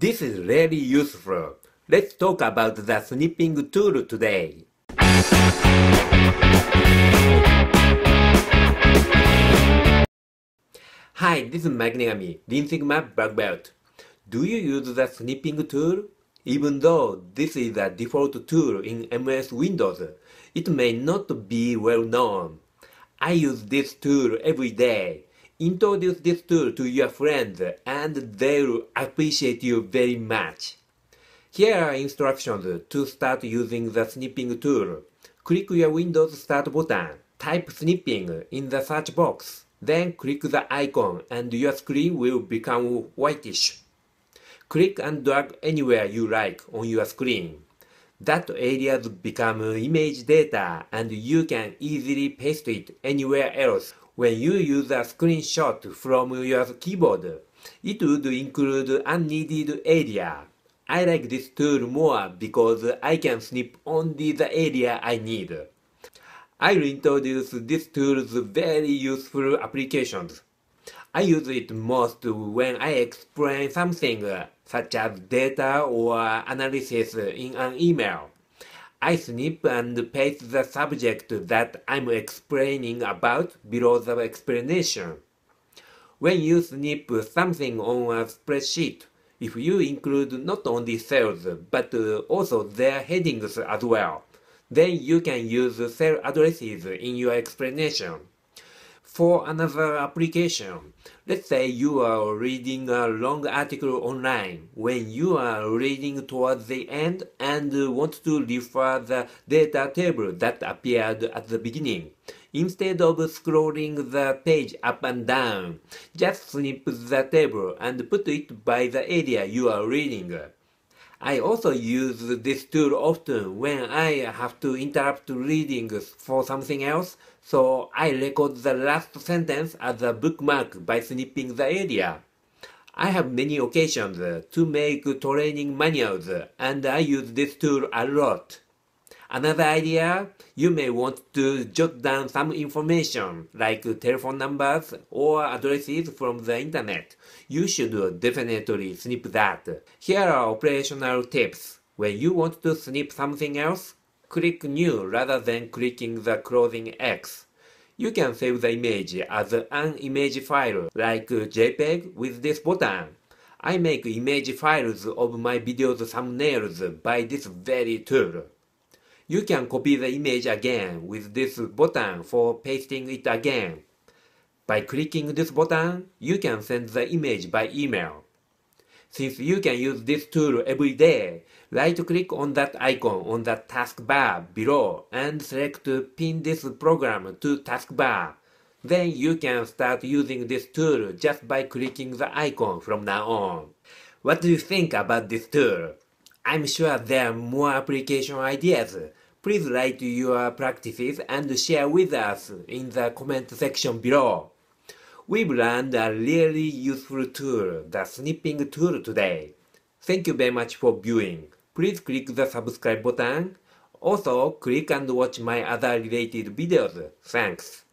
This is really useful. Let's talk about the snipping tool today. Hi, this is Mike Negami, Lean Sigma Black Belt. Do you use the snipping tool? Even though this is a default tool in MS Windows, it may not be well known. I use this tool every day. Introduce this tool to your friends and they'll appreciate you very much. Here are instructions to start using the snipping tool. Click your Windows Start button. Type snipping in the search box. Then click the icon and your screen will become whitish. Click and drag anywhere you like on your screen. That areas become image data and you can easily paste it anywhere else when you use a screenshot from your keyboard. It would include unneeded area. I like this tool more because I can snip only the area I need. I'll introduce this tool's very useful applications. I use it most when I explain something such as data or analysis in an email. I snip and paste the subject that I'm explaining about below the explanation. When you snip something on a spreadsheet, if you include not only cells but uh, also their headings as well, then you can use cell addresses in your explanation. For another application, let's say you are reading a long article online. When you are reading towards the end and want to refer the data table that appeared at the beginning, instead of scrolling the page up and down, just snip the table and put it by the area you are reading. I also use this tool often when I have to interrupt readings for something else, so I record the last sentence as a bookmark by snipping the area. I have many occasions to make training manuals and I use this tool a lot. Another idea, you may want to jot down some information like telephone numbers or addresses from the internet. You should definitely snip that. Here are operational tips. When you want to snip something else, click New rather than clicking the closing X. You can save the image as an image file like JPEG with this button. I make image files of my videos thumbnails by this very tool. You can copy the image again with this button for pasting it again. By clicking this button, you can send the image by email. Since you can use this tool every day, right-click on that icon on the taskbar below and select Pin this program to taskbar. Then you can start using this tool just by clicking the icon from now on. What do you think about this tool? I'm sure there are more application ideas. Please write your practices and share with us in the comment section below. We've learned a really useful tool, the snipping tool today. Thank you very much for viewing. Please click the subscribe button. Also, click and watch my other related videos. Thanks.